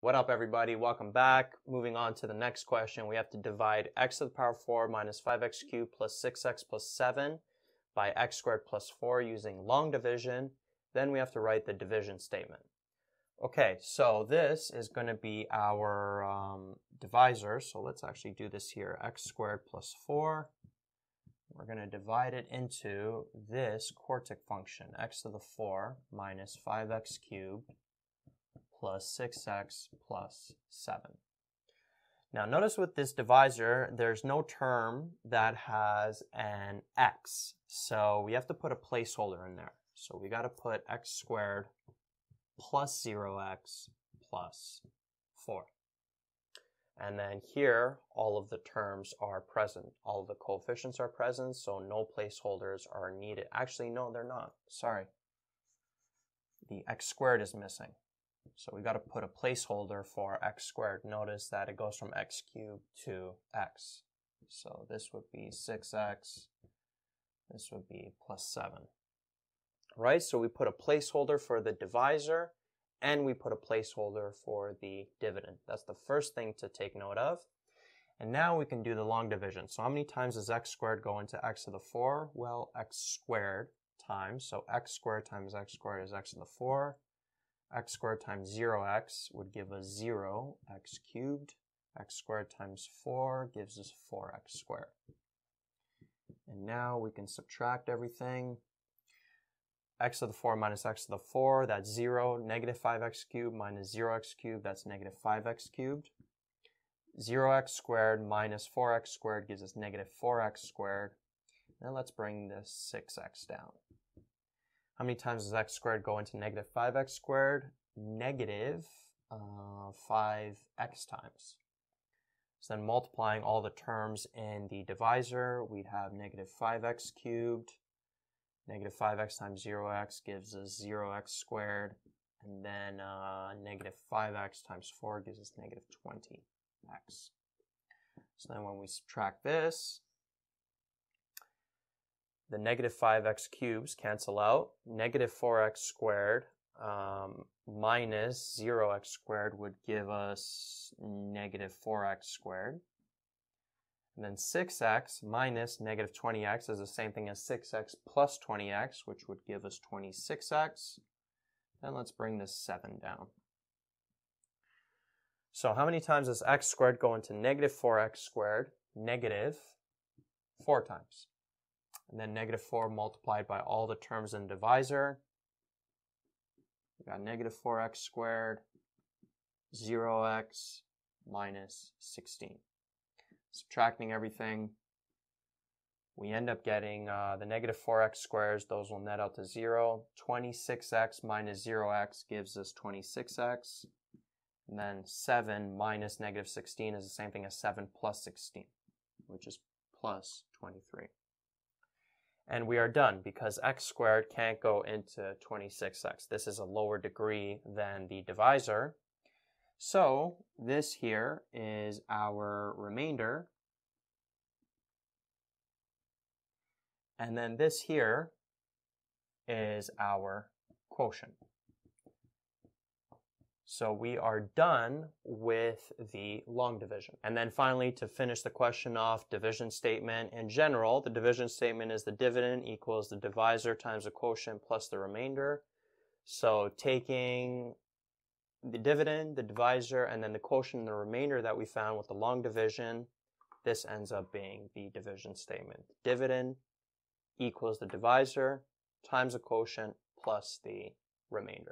What up everybody, welcome back. Moving on to the next question, we have to divide x to the power 4 minus 5x cubed plus 6x plus 7 by x squared plus 4 using long division. Then we have to write the division statement. Okay, so this is going to be our um, divisor. So let's actually do this here, x squared plus 4. We're going to divide it into this quartic function, x to the 4 minus 5x cubed plus 6x plus 7. Now notice with this divisor, there's no term that has an x. So we have to put a placeholder in there. So we got to put x squared plus 0x plus 4. And then here, all of the terms are present. All the coefficients are present, so no placeholders are needed. Actually, no, they're not. Sorry. The x squared is missing. So we got to put a placeholder for x squared. Notice that it goes from x cubed to x. So this would be 6x. This would be plus 7. Right, so we put a placeholder for the divisor and we put a placeholder for the dividend. That's the first thing to take note of. And now we can do the long division. So how many times does x squared go into x to the 4? Well, x squared times, so x squared times x squared is x to the 4 x squared times 0x would give us 0, x cubed. x squared times 4 gives us 4x squared. And now we can subtract everything. x to the 4 minus x to the 4, that's 0. Negative 5x cubed minus 0x cubed, that's negative 5x cubed. 0x squared minus 4x squared gives us negative 4x squared. Now let's bring this 6x down. How many times does x squared go into negative 5x squared? Negative uh, 5x times. So then multiplying all the terms in the divisor, we'd have negative 5x cubed. Negative 5x times 0x gives us 0x squared. And then uh, negative 5x times 4 gives us negative 20x. So then when we subtract this, the negative 5x cubes cancel out. Negative 4x squared um, minus 0x squared would give us negative 4x squared. And then 6x minus negative 20x is the same thing as 6x plus 20x, which would give us 26x. Then let's bring this 7 down. So how many times does x squared go into negative 4x squared? Negative 4 times and then negative 4 multiplied by all the terms in the divisor. We got negative 4x squared, 0x minus 16. Subtracting everything, we end up getting uh, the negative 4x squares, those will net out to 0. 26x minus 0x gives us 26x. And then 7 minus negative 16 is the same thing as 7 plus 16, which is plus 23 and we are done because x squared can't go into 26x. This is a lower degree than the divisor. So this here is our remainder. And then this here is our quotient. So we are done with the long division. And then finally, to finish the question off, division statement. In general, the division statement is the dividend equals the divisor times the quotient plus the remainder. So taking the dividend, the divisor, and then the quotient and the remainder that we found with the long division, this ends up being the division statement. Dividend equals the divisor times the quotient plus the remainder.